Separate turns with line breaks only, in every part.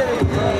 Really?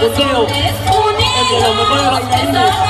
Boteo. Emblemas,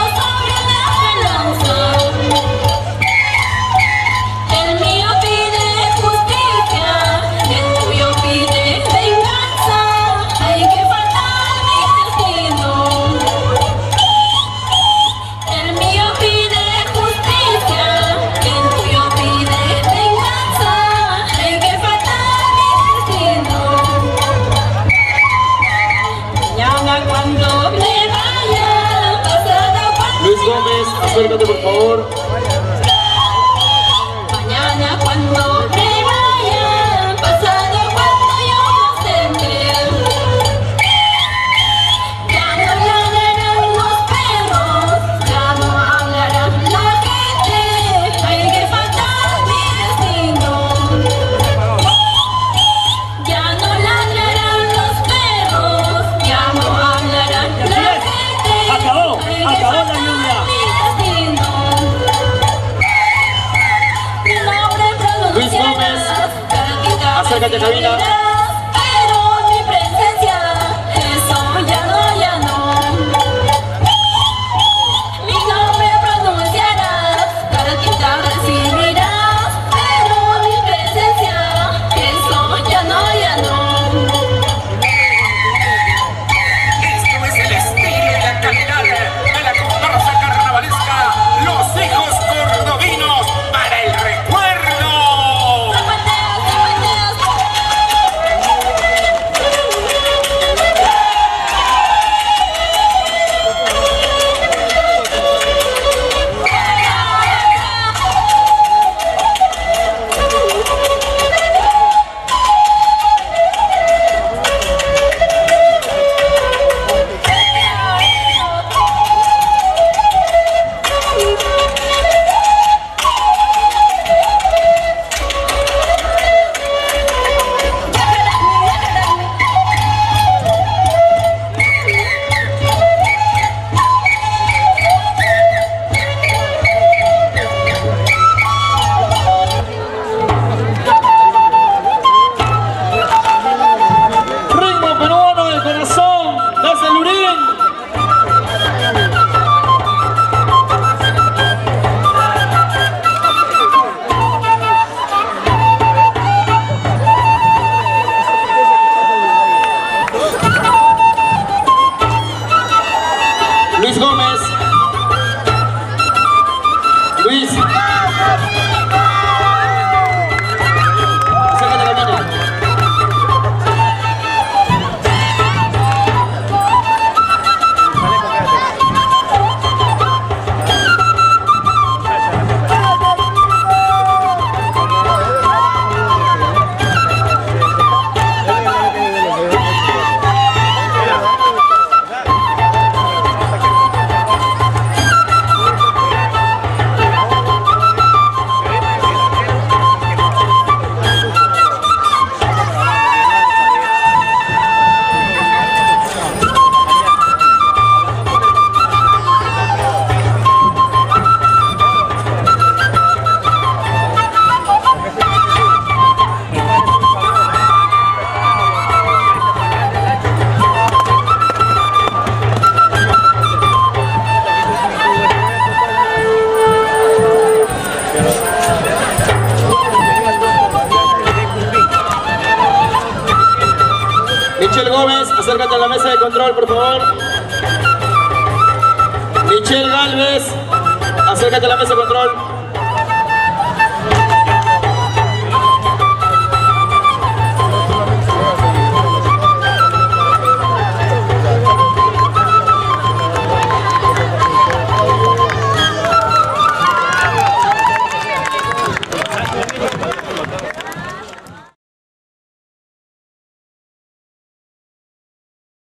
Luis Gómez. mesa de control, por favor.
Michelle Galvez, acércate a la mesa de control.